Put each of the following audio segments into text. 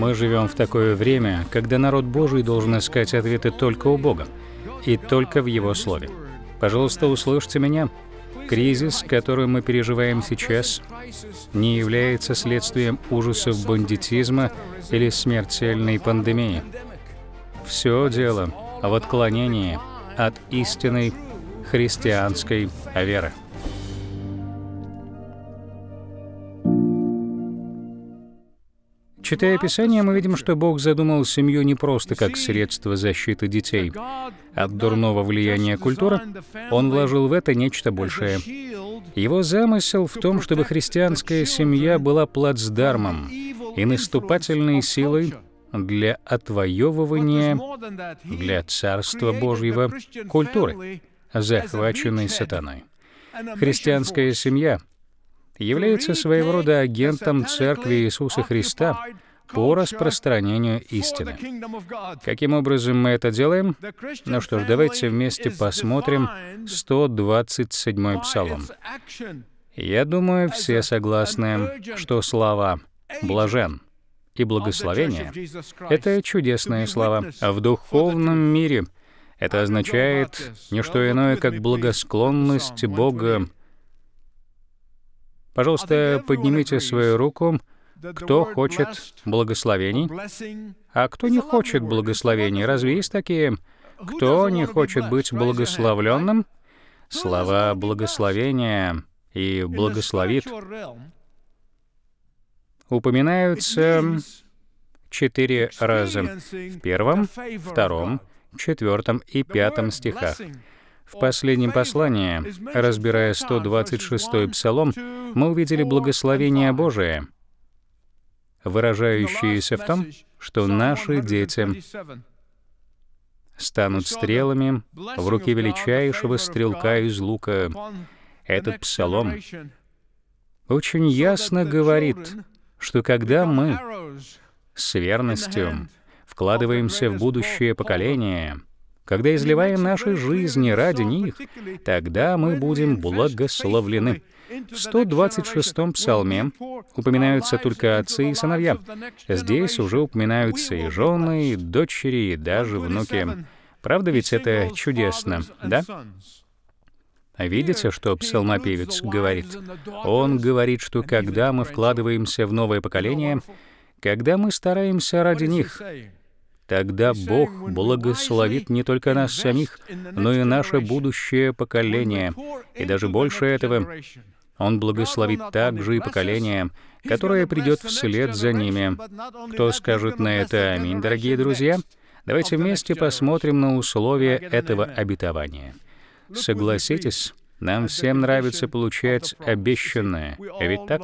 Мы живем в такое время, когда народ Божий должен искать ответы только у Бога и только в Его Слове. Пожалуйста, услышьте меня. Кризис, который мы переживаем сейчас, не является следствием ужасов бандитизма или смертельной пандемии. Все дело в отклонении от истинной христианской веры. Читая Писание, мы видим, что Бог задумал семью не просто как средство защиты детей от дурного влияния культуры, Он вложил в это нечто большее. Его замысел в том, чтобы христианская семья была плацдармом и наступательной силой для отвоевывания для Царства Божьего культуры, захваченной сатаной. Христианская семья является своего рода агентом Церкви Иисуса Христа по распространению истины. Каким образом мы это делаем? Ну что ж, давайте вместе посмотрим 127-й Псалом. Я думаю, все согласны, что слова «блажен» и «благословение» — это чудесные слова. В духовном мире это означает не что иное, как благосклонность Бога Пожалуйста, поднимите свою руку, кто хочет благословений, а кто не хочет благословений. Разве есть такие? Кто не хочет быть благословленным? Слова благословения и благословит. упоминаются четыре раза. В первом, втором, четвертом и пятом стихах. В последнем послании, разбирая 126-й псалом, мы увидели благословение Божие, выражающееся в том, что наши дети станут стрелами в руке величайшего стрелка из лука. Этот псалом очень ясно говорит, что когда мы с верностью вкладываемся в будущее поколение — когда изливаем наши жизни ради них, тогда мы будем благословлены. В 126-м псалме упоминаются только отцы и сыновья. Здесь уже упоминаются и жены, и дочери, и даже внуки. Правда ведь это чудесно, да? А видите, что псалмопевец говорит? Он говорит, что когда мы вкладываемся в новое поколение, когда мы стараемся ради них, Тогда Бог благословит не только нас самих, но и наше будущее поколение. И даже больше этого, Он благословит также и поколение, которое придет вслед за ними. Кто скажет на это «Аминь», дорогие друзья? Давайте вместе посмотрим на условия этого обетования. Согласитесь, нам всем нравится получать обещанное, ведь так?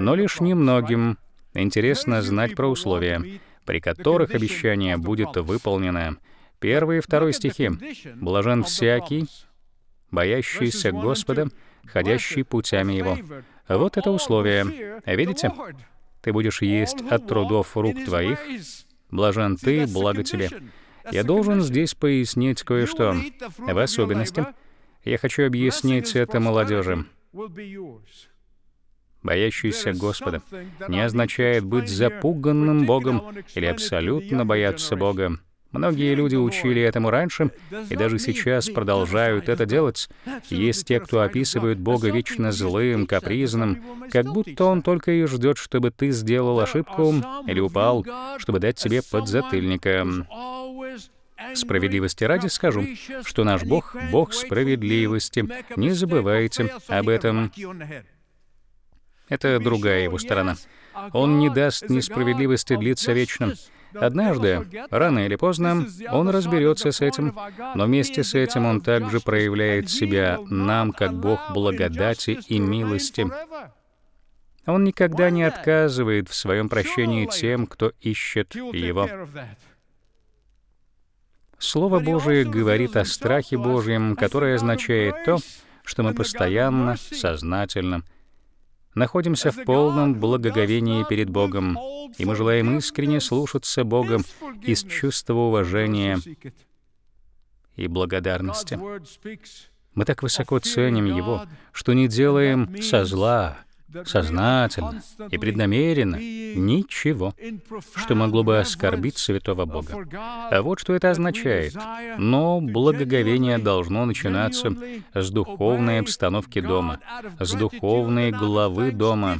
Но лишь немногим интересно знать про условия при которых обещание будет выполнено. Первый и второй стихи. «Блажен всякий, боящийся Господа, ходящий путями Его». Вот это условие. Видите? Ты будешь есть от трудов рук твоих. Блажен ты, благо тебе. Я должен здесь пояснить кое-что. В особенности, я хочу объяснить это молодежи боящийся Господа, не означает быть запуганным Богом или абсолютно бояться Бога. Многие люди учили этому раньше и даже сейчас продолжают это делать. Есть те, кто описывают Бога вечно злым, капризным, как будто Он только и ждет, чтобы ты сделал ошибку или упал, чтобы дать тебе подзатыльника. Справедливости ради скажу, что наш Бог — Бог справедливости. Не забывайте об этом. Это другая его сторона. Он не даст несправедливости длиться вечно. Однажды, рано или поздно, он разберется с этим, но вместе с этим он также проявляет себя нам как Бог благодати и милости. Он никогда не отказывает в своем прощении тем, кто ищет его. Слово Божие говорит о страхе Божьем, которое означает то, что мы постоянно, сознательно находимся в полном благоговении перед Богом, и мы желаем искренне слушаться Богом из чувства уважения и благодарности. Мы так высоко ценим Его, что не делаем со зла сознательно и преднамеренно ничего, что могло бы оскорбить святого Бога. А вот что это означает. Но благоговение должно начинаться с духовной обстановки дома, с духовной главы дома,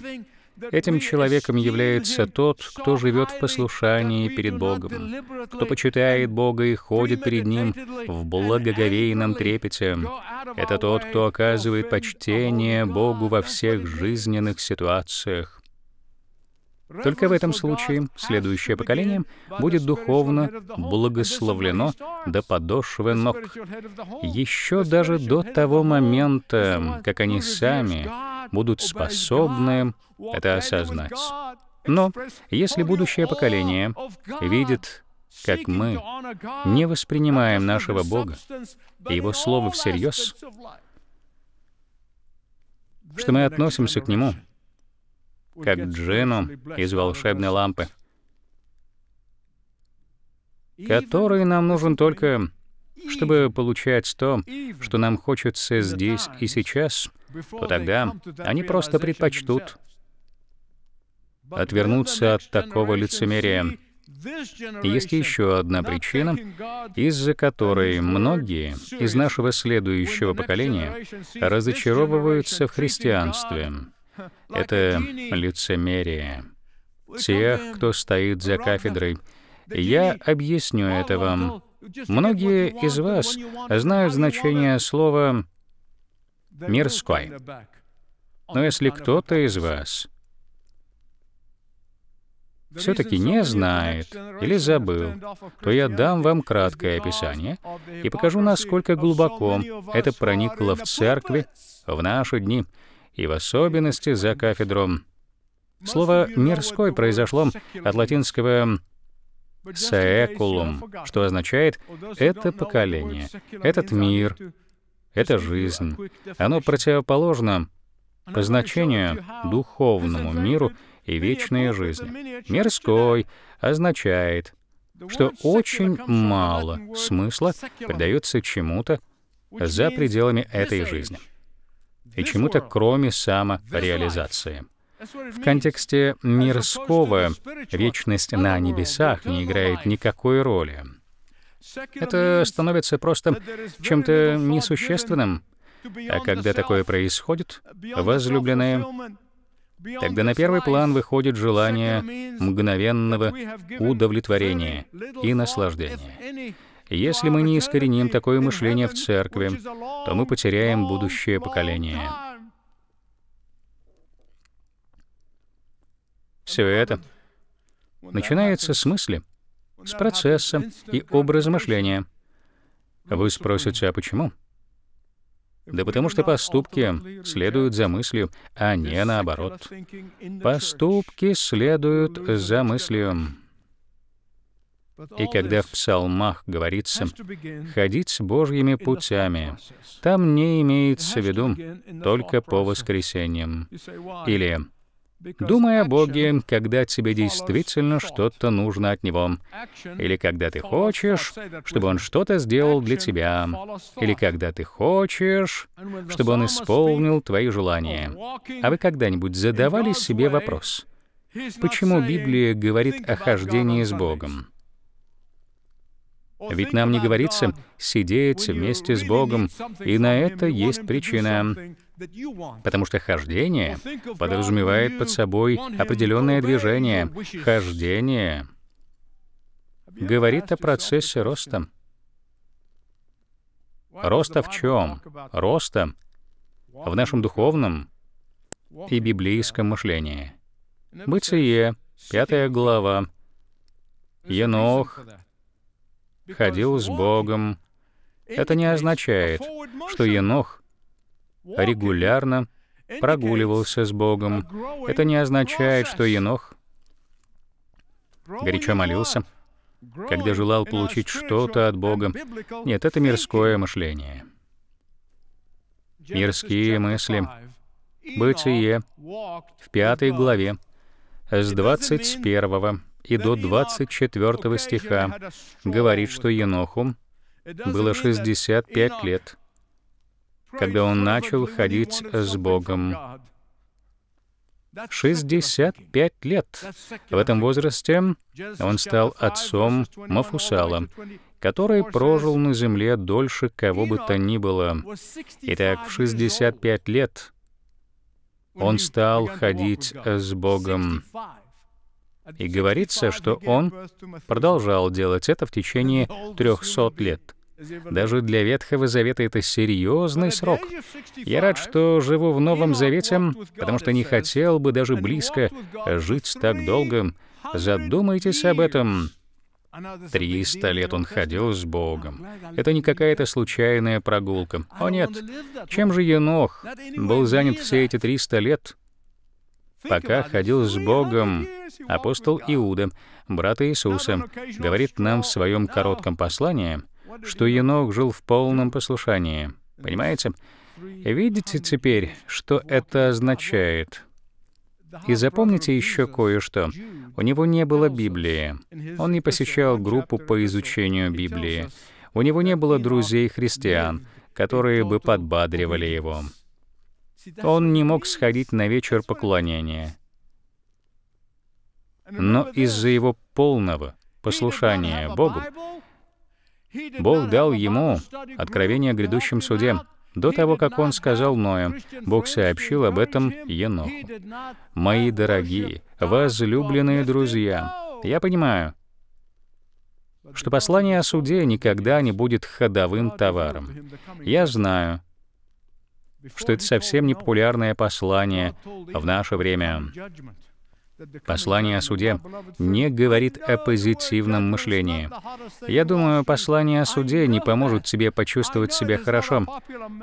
Этим человеком является тот, кто живет в послушании перед Богом, кто почитает Бога и ходит перед Ним в благоговейном трепете. Это тот, кто оказывает почтение Богу во всех жизненных ситуациях. Только в этом случае следующее поколение будет духовно благословлено до подошвы ног, еще даже до того момента, как они сами будут способны это осознать. Но если будущее поколение видит, как мы не воспринимаем нашего Бога и Его Слово всерьез, что мы относимся к Нему как джину из волшебной лампы, который нам нужен только, чтобы получать то, что нам хочется здесь и сейчас, то тогда они просто предпочтут отвернуться от такого лицемерия. есть еще одна причина, из-за которой многие из нашего следующего поколения разочаровываются в христианстве. Это лицемерие тех, кто стоит за кафедрой. Я объясню это вам. Многие из вас знают значение слова «мирской». Но если кто-то из вас все-таки не знает или забыл, то я дам вам краткое описание и покажу, насколько глубоко это проникло в церкви в наши дни — и в особенности за кафедру. Слово «мирской» произошло от латинского «саекулум», что означает «это поколение», «этот мир», «это жизнь». Оно противоположно по значению духовному миру и вечной жизни. «Мирской» означает, что очень мало смысла придается чему-то за пределами этой жизни и чему-то кроме самореализации. В контексте мирского вечность на небесах не играет никакой роли. Это становится просто чем-то несущественным. А когда такое происходит, возлюбленные, тогда на первый план выходит желание мгновенного удовлетворения и наслаждения. Если мы не искореним такое мышление в церкви, то мы потеряем будущее поколение. Все это начинается с мысли, с процесса и образа мышления. Вы спросите, а почему? Да потому что поступки следуют за мыслью, а не наоборот. Поступки следуют за мыслью. И когда в псалмах говорится «ходить Божьими путями», там не имеется в виду только по воскресеньям. Или Думай о Боге, когда тебе действительно что-то нужно от Него, или когда ты хочешь, чтобы Он что-то сделал для тебя, или когда ты хочешь, чтобы Он исполнил твои желания. А вы когда-нибудь задавали себе вопрос, почему Библия говорит о хождении с Богом? Ведь нам не говорится сидеть вместе с Богом, и на это есть причина. Потому что хождение подразумевает под собой определенное движение. Хождение говорит о процессе роста. Роста в чем? Роста в нашем духовном и библейском мышлении. Бытие, пятая глава. Енох ходил с Богом. Это не означает, что Енох регулярно прогуливался с Богом. Это не означает, что Енох горячо молился, когда желал получить что-то от Бога. Нет, это мирское мышление. Мирские мысли. Бытие в пятой главе с 21 и до 24 стиха говорит, что Еноху было 65 лет, когда он начал ходить с Богом. 65 лет. В этом возрасте он стал отцом Мафусала, который прожил на земле дольше кого бы то ни было. Итак, в 65 лет он стал ходить с Богом. И говорится, что он продолжал делать это в течение 300 лет. Даже для Ветхого Завета это серьезный срок. Я рад, что живу в Новом Завете, потому что не хотел бы даже близко жить так долго. Задумайтесь об этом. Триста лет он ходил с Богом. Это не какая-то случайная прогулка. О нет, чем же Енох был занят все эти триста лет? Пока ходил с Богом, апостол Иуда, брат Иисуса, говорит нам в своем коротком послании — что Енох жил в полном послушании. Понимаете? Видите теперь, что это означает? И запомните еще кое-что. У него не было Библии. Он не посещал группу по изучению Библии. У него не было друзей-христиан, которые бы подбадривали его. Он не мог сходить на вечер поклонения. Но из-за его полного послушания Богу Бог дал ему откровение о грядущем суде. До того, как он сказал Ною, Бог сообщил об этом Еноху. «Мои дорогие, возлюбленные друзья, я понимаю, что послание о суде никогда не будет ходовым товаром. Я знаю, что это совсем не популярное послание в наше время. Послание о суде не говорит о позитивном мышлении. Я думаю, послание о суде не поможет тебе почувствовать себя хорошо.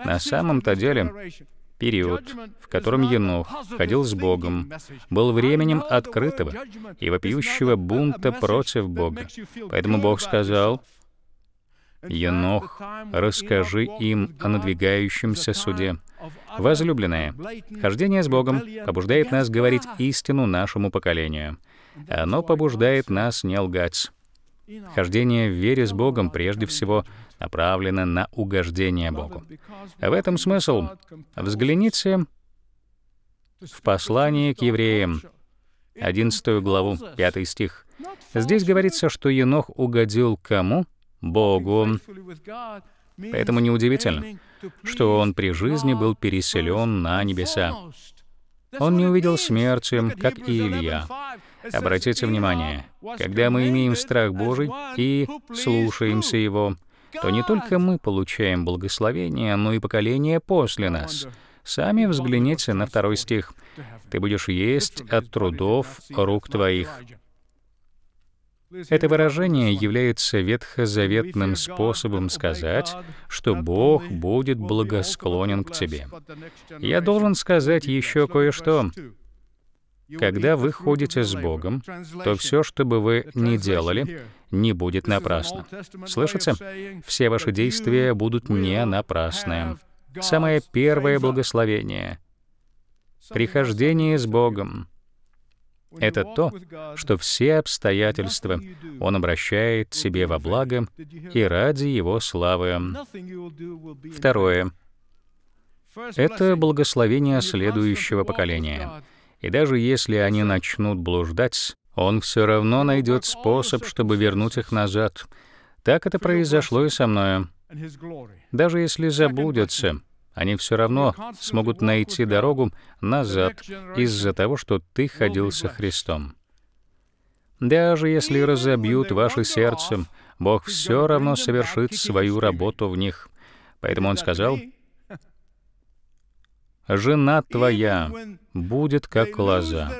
На самом-то деле, период, в котором Енох ходил с Богом, был временем открытого и вопиющего бунта против Бога. Поэтому Бог сказал, «Енох, расскажи им о надвигающемся суде, Возлюбленные, хождение с Богом побуждает нас говорить истину нашему поколению. Оно побуждает нас не лгать. Хождение в вере с Богом прежде всего направлено на угождение Богу. В этом смысл. Взгляните в послании к евреям, 11 главу, 5 стих. Здесь говорится, что Енох угодил кому? Богу. Поэтому неудивительно, что он при жизни был переселен на небеса. Он не увидел смерти, как и Илья. Обратите внимание, когда мы имеем страх Божий и слушаемся Его, то не только мы получаем благословение, но и поколение после нас. Сами взгляните на второй стих. «Ты будешь есть от трудов рук твоих». Это выражение является ветхозаветным способом сказать, что Бог будет благосклонен к тебе. Я должен сказать еще кое-что. Когда вы ходите с Богом, то все, что бы вы ни делали, не будет напрасно. Слышите? Все ваши действия будут не напрасны. Самое первое благословение — прихождение с Богом — это то, что все обстоятельства Он обращает себе во благо и ради Его славы. Второе. Это благословение следующего поколения. И даже если они начнут блуждать, Он все равно найдет способ, чтобы вернуть их назад. Так это произошло и со мною. Даже если забудется, они все равно смогут найти дорогу назад из-за того, что ты ходил со Христом. Даже если разобьют ваше сердце, Бог все равно совершит свою работу в них. Поэтому Он сказал, «Жена твоя будет как лоза».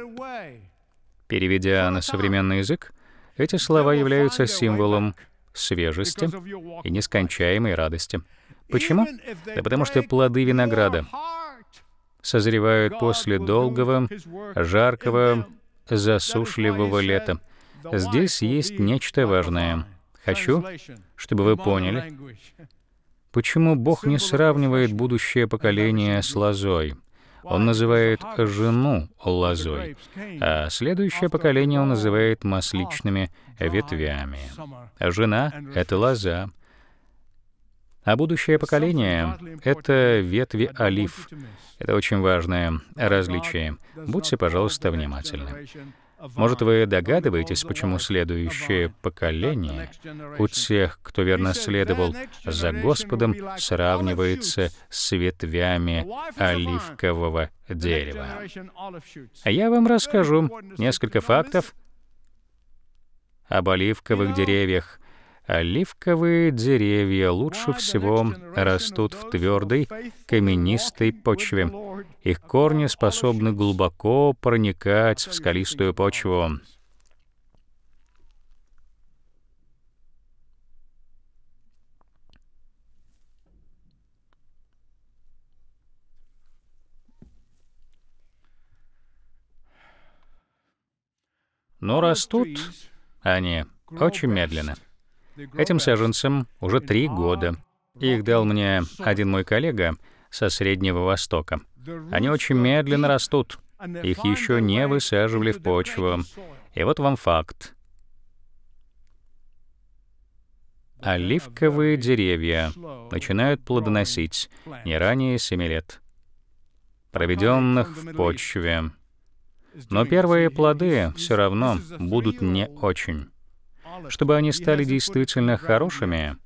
Переведя на современный язык, эти слова являются символом свежести и нескончаемой радости. Почему? Да потому что плоды винограда созревают после долгого, жаркого, засушливого лета. Здесь есть нечто важное. Хочу, чтобы вы поняли, почему Бог не сравнивает будущее поколение с лозой. Он называет жену лозой, а следующее поколение он называет масличными ветвями. Жена — это лоза, А будущее поколение — это ветви олив. Это очень важное различие. Будьте, пожалуйста, внимательны. Может, вы догадываетесь, почему следующее поколение у тех, кто верно следовал за Господом, сравнивается с ветвями оливкового дерева? А я вам расскажу несколько фактов об оливковых деревьях, Оливковые деревья лучше всего растут в твердой, каменистой почве. Их корни способны глубоко проникать в скалистую почву. Но растут они очень медленно. Этим саженцам уже три года. Их дал мне один мой коллега со Среднего Востока. Они очень медленно растут. Их еще не высаживали в почву. И вот вам факт. Оливковые деревья начинают плодоносить не ранее семи лет, проведенных в почве. Но первые плоды все равно будут не очень. Чтобы они стали действительно хорошими,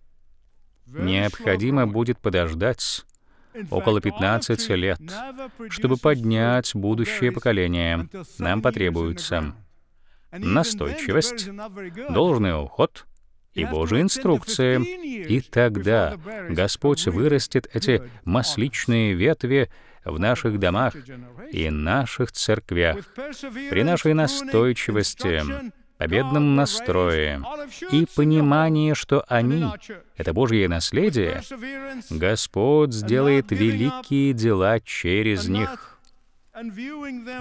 необходимо будет подождать около 15 лет. Чтобы поднять будущее поколение, нам потребуется настойчивость, должный уход и Божьи инструкции. И тогда Господь вырастет эти масличные ветви в наших домах и наших церквях. При нашей настойчивости победном настрое и понимании, что они — это Божье наследие, Господь сделает великие дела через них.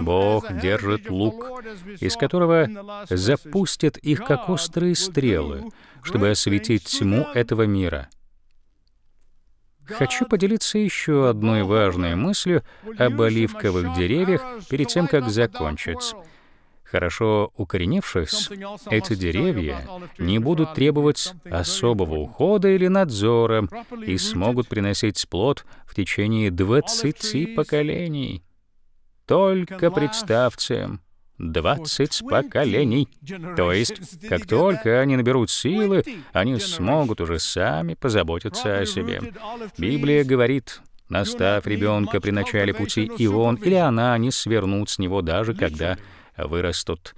Бог держит лук, из которого запустит их, как острые стрелы, чтобы осветить тьму этого мира. Хочу поделиться еще одной важной мыслью об оливковых деревьях перед тем, как закончить. Хорошо укоренившись, эти деревья не будут требовать особого ухода или надзора и смогут приносить плод в течение 20 поколений. Только представьте, 20 поколений. То есть, как только они наберут силы, они смогут уже сами позаботиться о себе. Библия говорит, настав ребенка при начале пути, и он или она не свернут с него даже когда вырастут.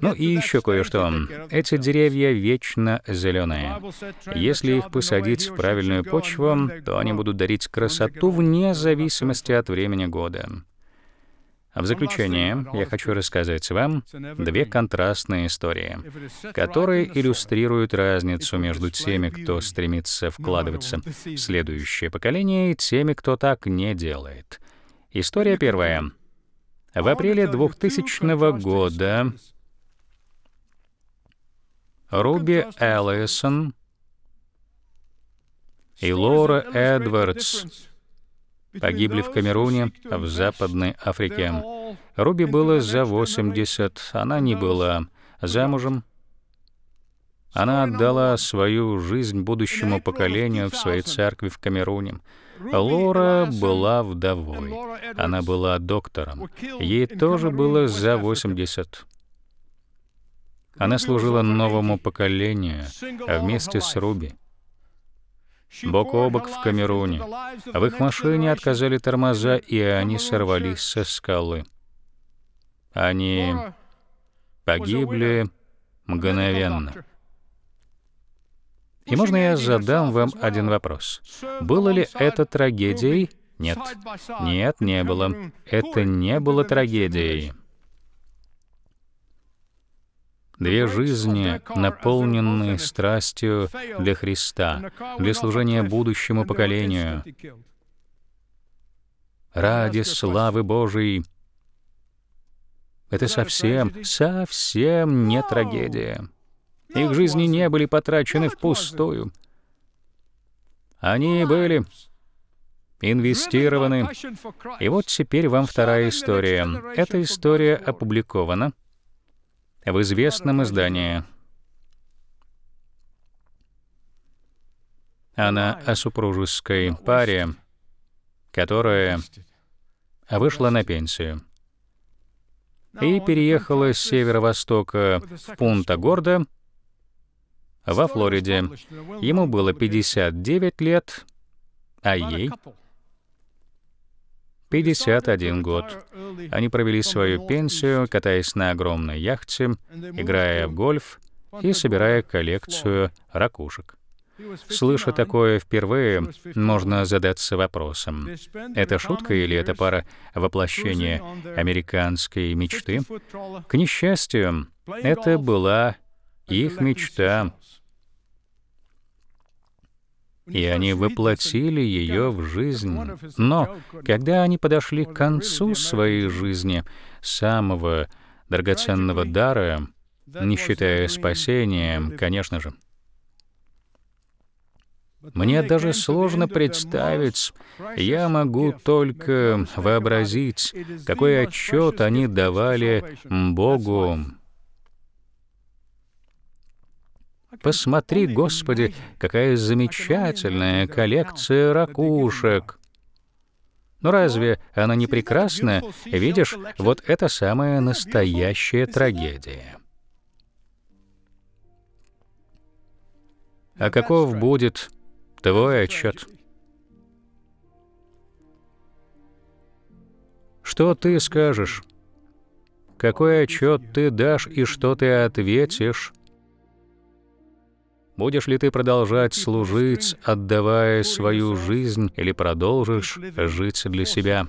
Ну и еще кое-что. Эти деревья вечно зеленые. Если их посадить в правильную почву, то они будут дарить красоту вне зависимости от времени года. А в заключение я хочу рассказать вам две контрастные истории, которые иллюстрируют разницу между теми, кто стремится вкладываться в следующее поколение, и теми, кто так не делает. История первая. В апреле 2000 года Руби Эллисон и Лора Эдвардс погибли в Камеруне, в Западной Африке. Руби было за 80, она не была замужем. Она отдала свою жизнь будущему поколению в своей церкви в Камеруне. Лора была вдовой. Она была доктором. Ей тоже было за 80. Она служила новому поколению вместе с Руби. Бок о бок в Камеруне. В их машине отказали тормоза, и они сорвались со скалы. Они погибли мгновенно. И можно я задам вам один вопрос? Было ли это трагедией? Нет. Нет, не было. Это не было трагедией. Две жизни, наполненные страстью для Христа, для служения будущему поколению, ради славы Божией. Это совсем, совсем не трагедия. Их жизни не были потрачены впустую. Они были инвестированы. И вот теперь вам вторая история. Эта история опубликована в известном издании. Она о супружеской паре, которая вышла на пенсию и переехала с северо-востока в Пунта-Гордо во Флориде. Ему было 59 лет, а ей 51 год. Они провели свою пенсию, катаясь на огромной яхте, играя в гольф и собирая коллекцию ракушек. Слыша такое впервые, можно задаться вопросом, это шутка или это пара воплощения американской мечты? К несчастью, это была их мечта, и они воплотили ее в жизнь. Но когда они подошли к концу своей жизни, самого драгоценного дара, не считая спасения, конечно же, мне даже сложно представить, я могу только вообразить, какой отчет они давали Богу. Посмотри, Господи, какая замечательная коллекция ракушек. Ну разве она не прекрасна? Видишь, вот это самая настоящая трагедия. А каков будет Твой отчет. Что ты скажешь? Какой отчет ты дашь и что ты ответишь? Будешь ли ты продолжать служить, отдавая свою жизнь, или продолжишь жить для себя?